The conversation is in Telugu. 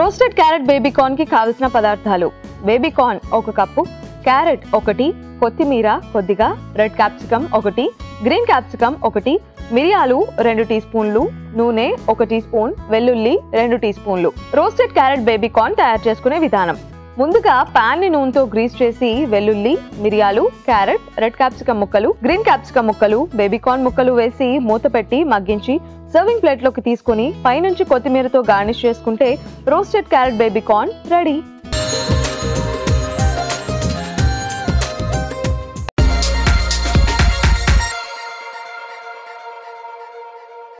రోస్టెడ్ క్యారెట్ బేబీ కార్న్కి కావలసిన పదార్థాలు. బేబీ కార్న్ ఒక కప్పు క్యారెట్ ఒకటి కొత్తిమీర కొద్దిగా రెడ్ క్యాప్సికమ్ ఒకటి గ్రీన్ క్యాప్సికమ్ ఒకటి మిరియాలు రెండు టీ స్పూన్లు నూనె ఒక టీ స్పూన్ వెల్లుల్లి రెండు టీ స్పూన్లు. రోస్టెడ్ క్యారెట్ బేబీ కార్న్ తయారు చేసుకునే విధానం. ముందుగా పాన్ని నూనెతో గ్రీస్ చేసి వెల్లుల్లి మిరియాలు క్యారెట్ రెడ్ క్యాప్సికమ్ ముక్కలు గ్రీన్ క్యాప్సికమ్ ముక్కలు బేబీ కార్న్ ముక్కలు వేసి మూత పెట్టి మగ్గించి సర్వింగ్ ప్లేట్లోకి తీసుకుని పైనుంచి కొత్తిమీరతో గార్నిష్ చేసుకుంటే roasted carrot baby corn ready.